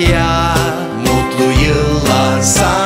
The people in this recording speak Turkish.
ya. Mutlu yıllar sana.